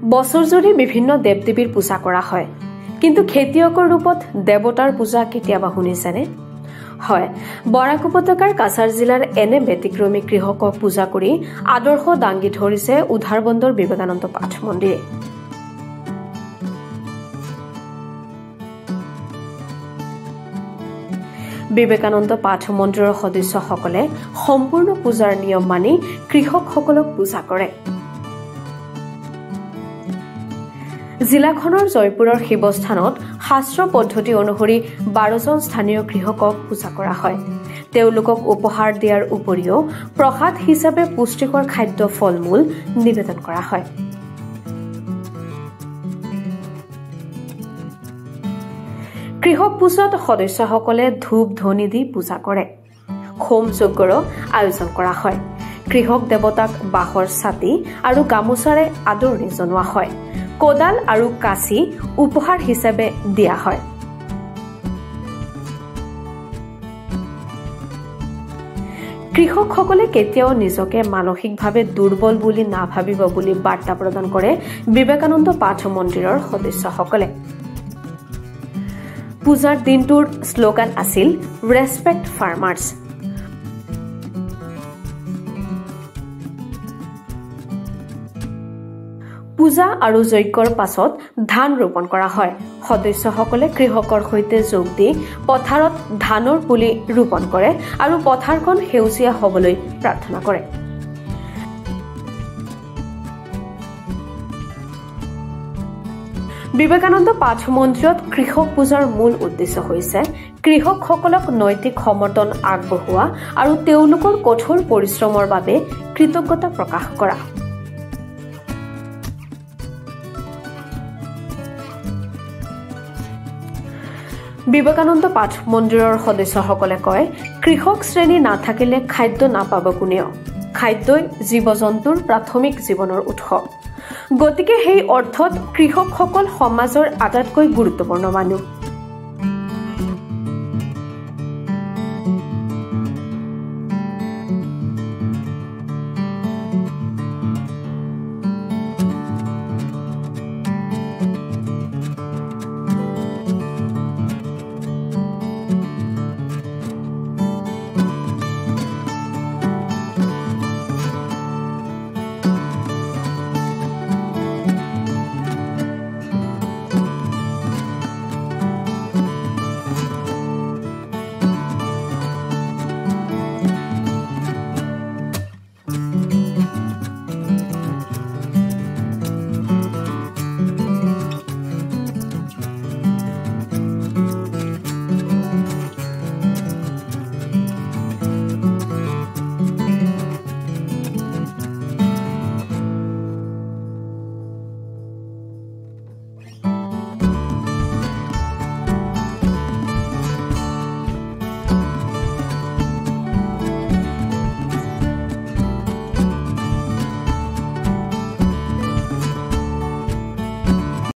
বছৰজুৰি বিভিন্ন দেৱ দেৱীৰ পূজা কৰা হয়। কিন্তু খেতিয়কৰ ৰূপত দেৱতাৰ পূজা কেতিয়াবা শুনিছেনে? হয় বৰাক উপত্যকাৰ কাছাৰ জিলাৰ এনে ব্যতিক্ৰমী কৃষকক পূজা কৰি আদৰ্শ দাঙি ধৰিছে উধাৰবন্দৰ বিবেকানন্দ পাঠ মন্দিৰে। বিবেকানন্দ পাঠ মন্দিৰৰ সদস্যসকলে সম্পূৰ্ণ পূজাৰ নিয়ম মানি কৃষকসকলক পূজা কৰে। জিলাখনৰ জয়পুৰৰ শিৱস্থানত শাস্ত্ৰ পদ্ধতি অনুসৰি বাৰজন স্থানীয় কৃষকক পূজা কৰা হয়। তেওঁলোকক উপহাৰ দিয়াৰ উপৰিও প্ৰসাদ হিচাপে পুষ্টিকৰ খাদ্য ফল মূল নিবেদন কৰা হয়। কৃষক পূজাত সদস্যসকলে ধূপ ধনী দি পূজা কৰে। হোম যজ্ঞৰো আয়োজন কৰা হয়। কৃষক দেৱতাক বাঁহৰ ছাতি আৰু গামোচাৰে আদৰণি জনোৱা হয়। কোদাল আৰু কাঁচি উপহাৰ হিচাপে দিয়া হয়। কৃষকসকলে কেতিয়াও নিজকে মানসিকভাৱে দুৰ্বল বুলি নাভাবিব বুলি বাৰ্তা প্ৰদান কৰে বিবেকানন্দ পাঠ মন্দিৰৰ সদস্যসকলে। পূজাৰ দিনটোৰ শ্লোগান আছিল ৰেছপেক্ট ফাৰ্মাৰ্ছ পূজা আৰু যজ্ঞৰ পাছত ধান ৰোপণ কৰা হয়। সদস্যসকলে কৃষকৰ সৈতে যোগ দি পথাৰত ধানৰ পুলি ৰোপণ কৰে আৰু পথাৰখন সেউজীয়া হবলৈ প্ৰাৰ্থনা কৰে। বিবেকানন্দ পাঠ মন্দিৰত কৃষক পূজাৰ মূল উদ্দেশ্য হৈছে কৃষকসকলক নৈতিক সমৰ্থন আগবঢ়োৱা আৰু তেওঁলোকৰ কঠোৰ পৰিশ্ৰমৰ বাবে কৃতজ্ঞতা প্ৰকাশ কৰা। বিবেকানন্দ পাঠ মন্দিৰৰ সদস্যসকলে কয় কৃষক শ্ৰেণী নাথাকিলে খাদ্য নাপাব কোনেও। খাদ্যই জীৱ জন্তুৰ প্ৰাথমিক জীৱনৰ উৎস। গতিকে সেই অৰ্থত কৃষকসকল সমাজৰ আটাইতকৈ গুৰুত্বপূৰ্ণ মানুহ।